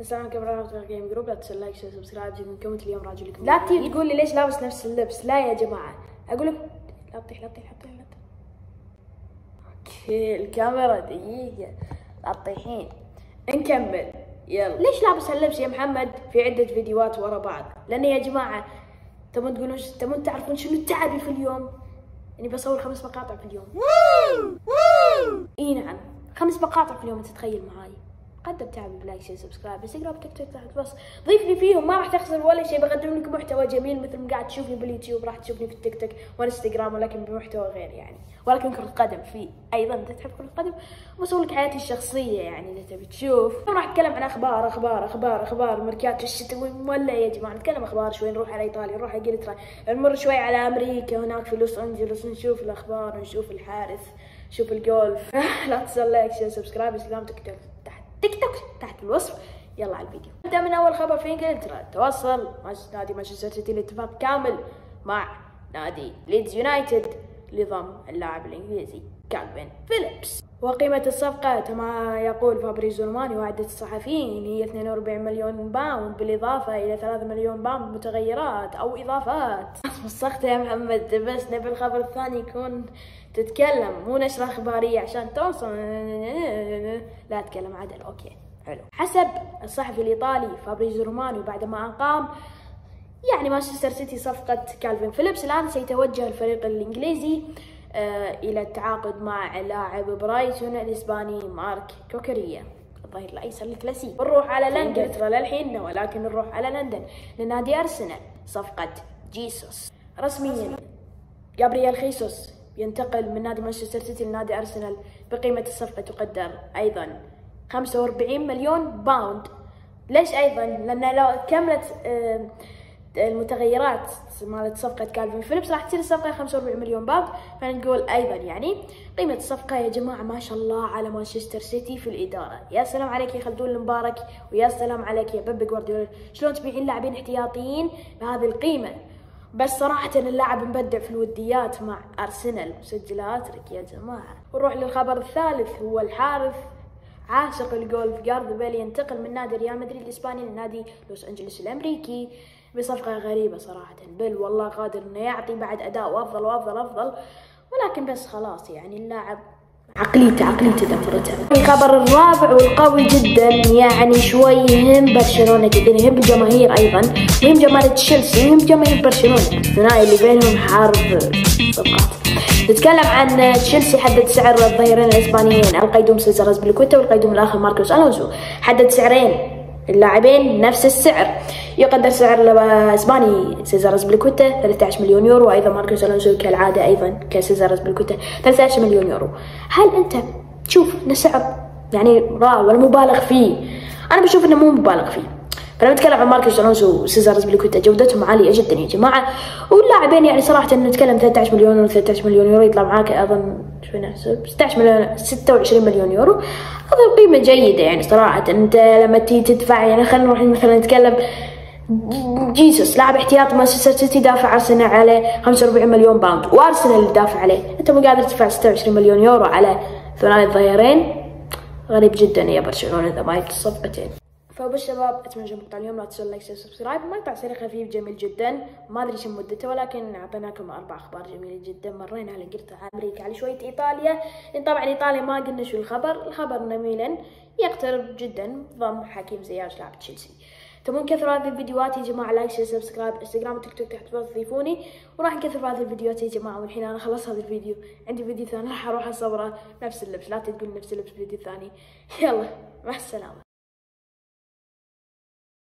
السلام عليكم ورحمة الله gym group لا تنسوا like share subscribe جيكم comment اليوم راجع لكم. لا تيجي تقول لي ليش لابس نفس اللبس؟ لا يا جماعة. أقول لك لا تطيح لا تطيح لا تطيح لا تطيح. okay الكاميرا دقيقة. لا تطيحين. نكمل. يلا. ليش لابس هاللبس يا محمد؟ في عدة فيديوهات ورا بعض. لأن يا جماعة تبون تقولون تبون تعرفون شنو تعبي في اليوم؟ إني بصور خمس مقاطع في اليوم. إي نعم. خمس مقاطع في اليوم تتخيل معاي. قدر تعبي ب like share subscribe انستغرام تيك توك تحت بس ضيفني فيهم ما راح تخسر ولا شيء. بقدم لك محتوى جميل مثل ما قاعد تشوفني باليوتيوب راح تشوفني في التيك توك والإنستغرام ولكن بمحتوى غير يعني. ولكن كرة قدم في أيضا. إذا تحب كرة قدم بصور لك حياتي الشخصية يعني إذا تبي تشوف. راح أتكلم عن أخبار أخبار أخبار أخبار ميركاتو الشتوي مولع يا جماعة نتكلم أخبار شوي نروح على إيطاليا نروح على إنجلترا. نمر شوي على أمريكا هناك في لوس أنجلوس. نشوف الأخبار نشوف الحارس نشوف الجول. لا تنسى like share subscribe. انستغرام تيك توك تيك توك تحت الوصف. يلا على الفيديو. نبدأ من أول خبر. في انجلترا توصل نادي مانشستر سيتي الاتفاق كامل مع نادي ليدز يونايتد. لضم اللاعب الإنجليزي كالفين فيليبس. وقيمة الصفقة كما يقول فابريزيو رومانو وعدة الصحفيين هي 42 مليون باوند بالإضافة إلى 3 مليون باوند متغيرات أو إضافات. مسخت يا محمد بس نبي الخبر الثاني يكون تتكلم مو نشرة إخبارية عشان توصل. لا أتكلم عدل okay حلو. حسب الصحفي الإيطالي فابريزيو رومانو بعدما أقام يعني مانشستر سيتي صفقة كالفين فيليبس الآن سيتوجه الفريق الإنجليزي إلى التعاقد مع لاعب برايتون الإسباني مارك كوكوريا. الظهير الأيسر الكلاسيكي بنروح على لندن. للحين ولكن نروح على لندن. لنادي أرسنال. صفقة جيسوس. رسميا. جابرييل خيسوس ينتقل من نادي مانشستر سيتي لنادي أرسنال بقيمة الصفقة تقدر أيضا 45 مليون باوند. ليش أيضا؟ لأن لو كملت آه المتغيرات مالت صفقة كالفين فيليبس راح تصير الصفقة 45 مليون باوند فنقول أيضا يعني قيمة الصفقة يا جماعة ما شاء الله على مانشستر سيتي في الإدارة. يا سلام عليك يا خلدون المبارك ويا سلام عليك يا بيب جوارديولا. شلون تبيعين لاعبين احتياطيين؟ بهذه القيمة. بس صراحة اللاعب مبدع في الوديات مع أرسنال مسجل هاتريك يا جماعة. ونروح للخبر الثالث هو الحارث عاشق الجولف. جارد بيل ينتقل من نادي ريال مدريد الإسباني لنادي لوس أنجلوس الأمريكي بصفقة غريبة صراحة. بل والله قادر إنه يعطي بعد أداء وأفضل وأفضل افضل ولكن بس خلاص يعني اللاعب عقليته عقليته دمرته الخبر الرابع والقوي جدا يعني شوي يهم برشلونة جدا يهم الجماهير أيضا يهم جماهير تشيلسي يهم جماهير برشلونة. الثنائي اللي بينهم حرب صفقات نتكلم عن تشيلسي حدد سعر الظهيرين الإسبانيين القيدوم سيزار اسبليكويتا والقيدوم الآخر ماركوس ألونسو. حدد سعرين اللاعبين نفس السعر. يقدر سعر الاسباني سيزار اسبليكويتا 13 مليون يورو وأيضا ماركوس الونسو كالعادة أيضا كسيزار اسبليكويتا 13 مليون يورو. هل أنت تشوف إن السعر يعني رائع ولا مبالغ فيه؟ أنا بشوف إنه مو مبالغ فيه. فلما نتكلم عن ماركوس الونسو وسيزار اسبليكويتا جودتهم عالية جدا يا جماعة. واللاعبين يعني صراحة نتكلم 13 مليون ولا 13 مليون يورو يطلع معاك أظن شوي نحسب 16 مليون 26 مليون يورو. هذا قيمة جيدة يعني صراحة. أنت لما تيجي تدفع يعني خلينا نروح مثلا نتكلم جيسوس لاعب احتياط مانشستر سيتي دافع أرسنال عليه 45 مليون باوند. وأرسنال اللي دافع عليه. أنت مو قادر تدفع 26 مليون يورو على ثنائي الظهيرين غريب جدا يا برشلونة إذا ما الصفقتين فبس شباب أتمنى عجبكم اليوم لا تنسوا like subscribe مقطع سريع خفيف جميل جدا. ما أدري شو مدته ولكن أعطيناكم أربع أخبار جميلة جدا. مرينا على انجلترا على أمريكا على شوية إيطاليا. طبعا إيطاليا ما قلنا شو الخبر. الخبر ان ميلان يقترب جدا. ضم حكيم زياش لاعب تشيلسي. تبون كثر هذه الفيديوهات يا جماعة like share subscribe انستغرام وتيك توك تحت تضيفوني. وراح نكثر هذه الفيديوهات يا جماعة والحين أنا خلصت هذا الفيديو. عندي فيديو ثاني راح أروح أصوره نفس اللبس لا تقول نفس اللبس فيديو ثاني. يلا مع السلامة.